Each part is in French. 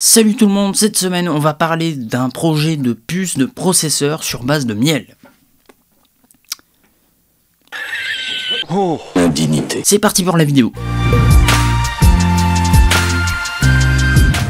Salut tout le monde, cette semaine on va parler d'un projet de puce de processeur sur base de miel. Oh, indignité. C'est parti pour la vidéo.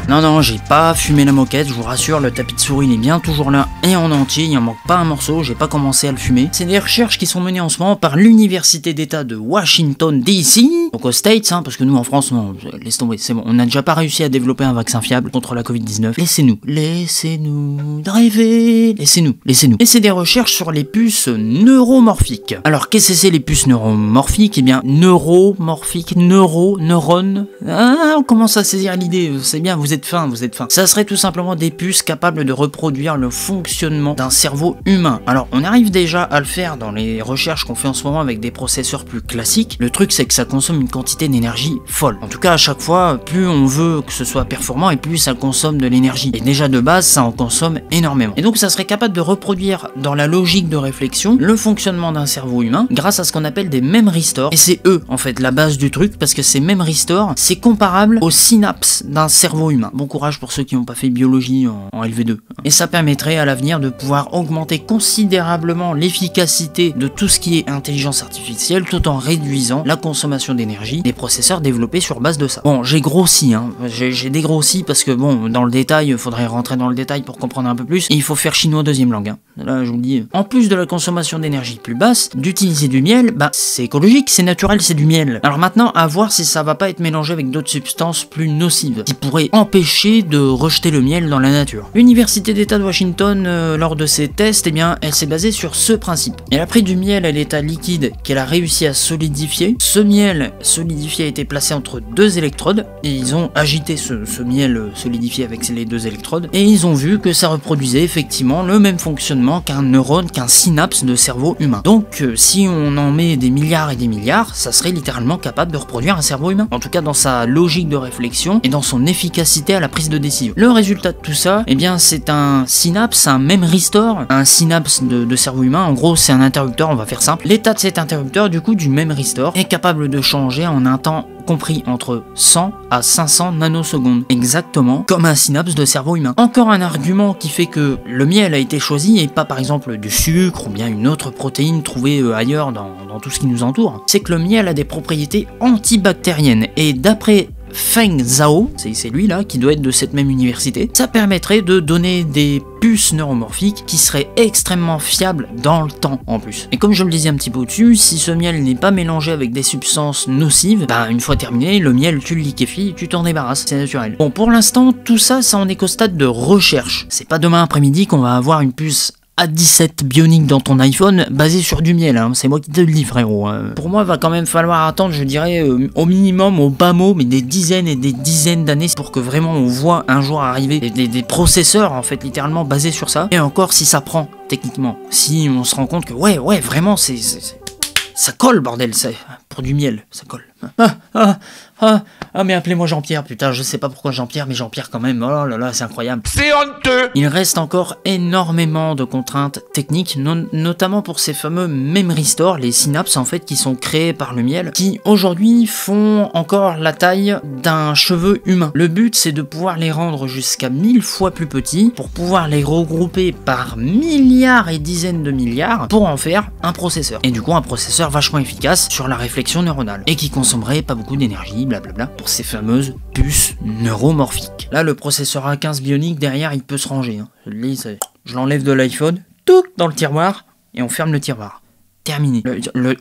Non, non, j'ai pas fumé la moquette, je vous rassure, le tapis de souris il est bien toujours là et en entier, il en manque pas un morceau, j'ai pas commencé à le fumer. C'est des recherches qui sont menées en ce moment par l'Université d'État de Washington DC, donc aux States, hein, parce que nous en France, non, laisse tomber, c'est bon, on n'a déjà pas réussi à développer un vaccin fiable contre la Covid-19. Laissez-nous, laissez-nous rêver, laissez-nous, laissez-nous. Et c'est des recherches sur les puces neuromorphiques. Alors, qu'est-ce que c'est les puces neuromorphiques? Eh bien, neuromorphiques, neuro, neurones, ah, on commence à saisir l'idée, c'est bien, vous êtes fin, vous êtes fin. Ça serait tout simplement des puces capables de reproduire le fonctionnement d'un cerveau humain. Alors, on arrive déjà à le faire dans les recherches qu'on fait en ce moment avec des processeurs plus classiques. Le truc, c'est que ça consomme une quantité d'énergie folle. En tout cas, à chaque fois, plus on veut que ce soit performant et plus ça consomme de l'énergie. Et déjà de base, ça en consomme énormément. Et donc, ça serait capable de reproduire dans la logique de réflexion le fonctionnement d'un cerveau humain grâce à ce qu'on appelle des memory stores. Et c'est eux, en fait, la base du truc parce que ces memory stores, c'est comparable aux synapses d'un cerveau humain. Bon courage pour ceux qui n'ont pas fait biologie en, LV2. Et ça permettrait à l'avenir de pouvoir augmenter considérablement l'efficacité de tout ce qui est intelligence artificielle tout en réduisant la consommation d'énergie des processeurs développés sur base de ça. Bon, j'ai grossi, hein. j'ai dégrossi parce que bon, dans le détail, il faudrait rentrer dans le détail pour comprendre un peu plus. Et il faut faire chinois deuxième langue. Hein. Là, je vous le dis. En plus de la consommation d'énergie plus basse, d'utiliser du miel, bah c'est écologique, c'est naturel, c'est du miel. Alors maintenant, à voir si ça va pas être mélangé avec d'autres substances plus nocives qui pourraient empêcher de rejeter le miel dans la nature. L'Université d'État de Washington, euh, lors de ses tests, eh bien, elle s'est basée sur ce principe. Elle a pris du miel à l'état liquide qu'elle a réussi à solidifier. Ce miel solidifié a été placé entre deux électrodes et ils ont agité ce, miel solidifié avec les deux électrodes et ils ont vu que ça reproduisait effectivement le même fonctionnement qu'un neurone, qu'un synapse de cerveau humain. Donc euh, si on en met des milliards et des milliards, ça serait littéralement capable de reproduire un cerveau humain. En tout cas dans sa logique de réflexion et dans son efficacité à la prise de décision. Le résultat de tout ça, eh bien c'est un synapse, un même restore, un synapse de, cerveau humain. En gros, c'est un interrupteur, on va faire simple. L'état de cet interrupteur, du coup, du même restore, est capable de changer en un temps compris entre 100 à 500 nanosecondes, exactement comme un synapse de cerveau humain. Encore un argument qui fait que le miel a été choisi et pas par exemple du sucre ou bien une autre protéine trouvée euh, ailleurs dans, dans tout ce qui nous entoure, c'est que le miel a des propriétés antibactériennes et d'après Feng Zhao, c'est lui là qui doit être de cette même université, ça permettrait de donner des puces neuromorphiques qui seraient extrêmement fiables dans le temps en plus. Et comme je le disais un petit peu au-dessus, si ce miel n'est pas mélangé avec des substances nocives, bah une fois terminé, le miel tu le liquéfies, tu t'en débarrasses, c'est naturel. Bon pour l'instant, tout ça, ça en est qu'au stade de recherche. C'est pas demain après-midi qu'on va avoir une puce a17 Bionic dans ton iPhone basé sur du miel. Hein. C'est moi qui te le dis, frérot. Hein. Pour moi, va quand même falloir attendre, je dirais, euh, au minimum, au bas mot, mais des dizaines et des dizaines d'années pour que vraiment on voit un jour arriver des, processeurs, en fait, littéralement basés sur ça. Et encore, si ça prend, techniquement. Si on se rend compte que, ouais, ouais, vraiment, c'est. Ça colle, bordel, c'est pour du miel, ça colle. Ah, ah, ah, ah, mais appelez-moi Jean-Pierre, putain, je sais pas pourquoi Jean-Pierre, mais Jean-Pierre quand même, oh là là, c'est incroyable. C'est honteux Il reste encore énormément de contraintes techniques, notamment pour ces fameux memory stores, les synapses en fait, qui sont créés par le miel, qui aujourd'hui font encore la taille d'un cheveu humain. Le but, c'est de pouvoir les rendre jusqu'à mille fois plus petits, pour pouvoir les regrouper par milliards et dizaines de milliards, pour en faire un processeur. Et du coup, un processeur vachement efficace sur la réflexion neuronale, et qui consommerait pas beaucoup d'énergie, pour ces fameuses puces neuromorphiques. Là, le processeur A15 bionique derrière, il peut se ranger. Hein. Je l'enlève de l'iPhone, tout dans le tiroir, et on ferme le tiroir. Terminé.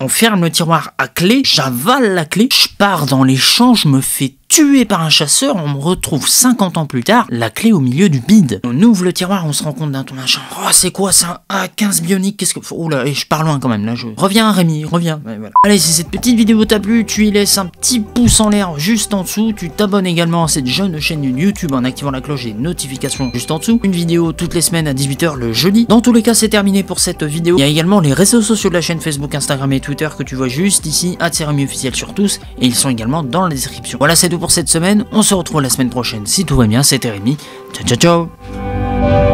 on ferme le tiroir à clé, j'avale la clé, pars dans les champs, je me fais tué par un chasseur, on me retrouve 50 ans plus tard, la clé au milieu du bide. On ouvre le tiroir, on se rend compte d'un ton machin. Oh, c'est quoi ça Un A15 bionique Qu'est-ce que. Oh là, et je pars loin quand même, là. Je... Reviens, Rémi, reviens. Allez, si cette petite vidéo t'a plu, tu y laisses un petit pouce en l'air juste en dessous. Tu t'abonnes également à cette jeune chaîne YouTube en activant la cloche des notifications juste en dessous. Une vidéo toutes les semaines à 18h le jeudi. Dans tous les cas, c'est terminé pour cette vidéo. Il y a également les réseaux sociaux de la chaîne Facebook, Instagram et Twitter que tu vois juste ici, à officiel sur tous, et ils sont également dans la description. Voilà, c'est tout pour cette semaine. On se retrouve la semaine prochaine si tout va bien. C'était Rémi. Ciao, ciao, ciao